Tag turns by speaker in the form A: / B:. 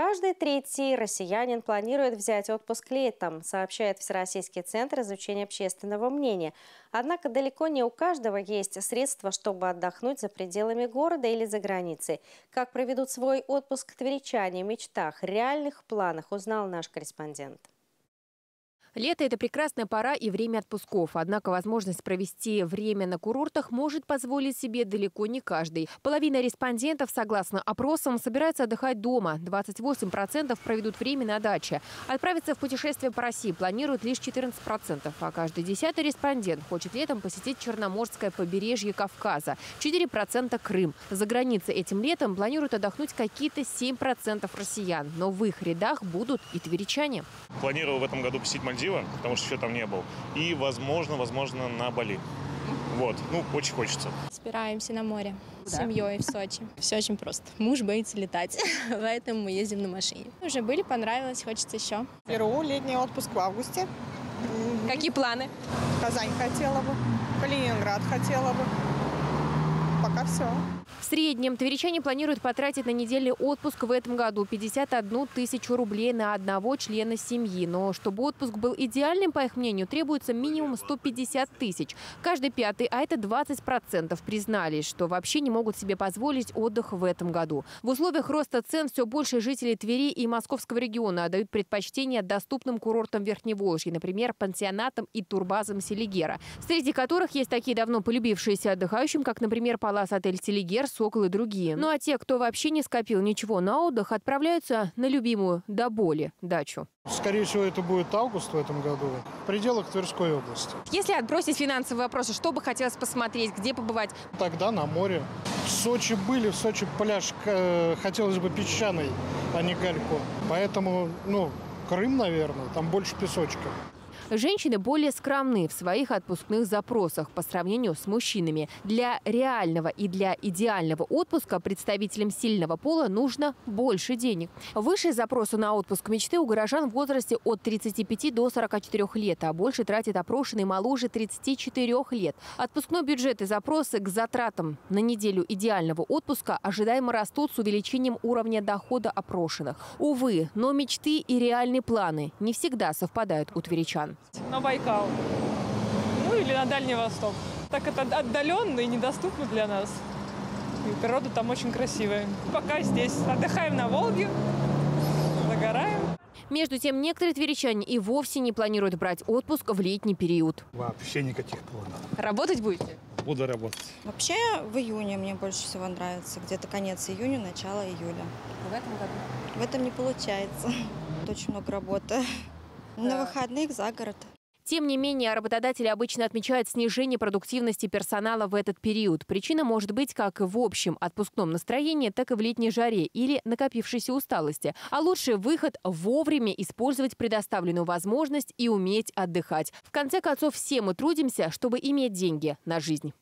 A: Каждый третий россиянин планирует взять отпуск летом, сообщает Всероссийский центр изучения общественного мнения. Однако далеко не у каждого есть средства, чтобы отдохнуть за пределами города или за границей. Как проведут свой отпуск тверичане в мечтах, реальных планах, узнал наш корреспондент.
B: Лето – это прекрасная пора и время отпусков. Однако возможность провести время на курортах может позволить себе далеко не каждый. Половина респондентов, согласно опросам, собираются отдыхать дома. 28% проведут время на даче. Отправиться в путешествие по России планируют лишь 14%. А каждый десятый респондент хочет летом посетить Черноморское побережье Кавказа. 4% – Крым. За границей этим летом планируют отдохнуть какие-то 7% россиян. Но в их рядах будут и тверичане.
C: Планировал в этом году посетить Мальдивы Мальдивы, потому что еще там не был. И, возможно, возможно, на Бали. Вот, ну, очень хочется.
D: Собираемся на море с семьей в Сочи. Все очень просто. Муж боится летать, поэтому мы ездим на машине. Уже были, понравилось, хочется еще.
E: Беру летний отпуск в августе.
B: Какие планы?
E: Казань хотела бы, Калининград хотела бы. Все.
B: В среднем тверичане планируют потратить на недельный отпуск в этом году 51 тысячу рублей на одного члена семьи. Но чтобы отпуск был идеальным, по их мнению, требуется минимум 150 тысяч. Каждый пятый, а это 20%, признались, что вообще не могут себе позволить отдых в этом году. В условиях роста цен все больше жителей Твери и Московского региона отдают предпочтение доступным курортам Верхневолжья, например, пансионатам и турбазам Селигера, среди которых есть такие давно полюбившиеся отдыхающим, как, например, Палас отель Селигер, «Сокол» и другие. Ну а те, кто вообще не скопил ничего на отдых, отправляются на любимую до боли дачу.
F: Скорее всего, это будет август в этом году в пределах Тверской области.
B: Если отбросить финансовые вопросы, что бы хотелось посмотреть, где побывать?
F: Тогда на море. В Сочи были, в Сочи пляж э, хотелось бы песчаный, а не гальку. Поэтому, ну, Крым, наверное, там больше песочка.
B: Женщины более скромны в своих отпускных запросах по сравнению с мужчинами. Для реального и для идеального отпуска представителям сильного пола нужно больше денег. Выше запросы на отпуск мечты у горожан в возрасте от 35 до 44 лет, а больше тратят опрошенные моложе 34 лет. Отпускной бюджет и запросы к затратам на неделю идеального отпуска ожидаемо растут с увеличением уровня дохода опрошенных. Увы, но мечты и реальные планы не всегда совпадают у тверичан
G: на Байкал. Ну или на Дальний Восток. Так это отдаленно и недоступно для нас. И природа там очень красивая. Пока здесь отдыхаем на Волге, загораем.
B: Между тем, некоторые тверичане и вовсе не планируют брать отпуск в летний период.
H: Вообще никаких планов.
B: Работать будете?
H: Буду работать.
I: Вообще в июне мне больше всего нравится. Где-то конец июня, начало июля.
B: В этом году?
I: В этом не получается. Очень много работы. На выходных за город.
B: Тем не менее, работодатели обычно отмечают снижение продуктивности персонала в этот период. Причина может быть как в общем отпускном настроении, так и в летней жаре или накопившейся усталости. А лучший выход – вовремя использовать предоставленную возможность и уметь отдыхать. В конце концов, все мы трудимся, чтобы иметь деньги на жизнь.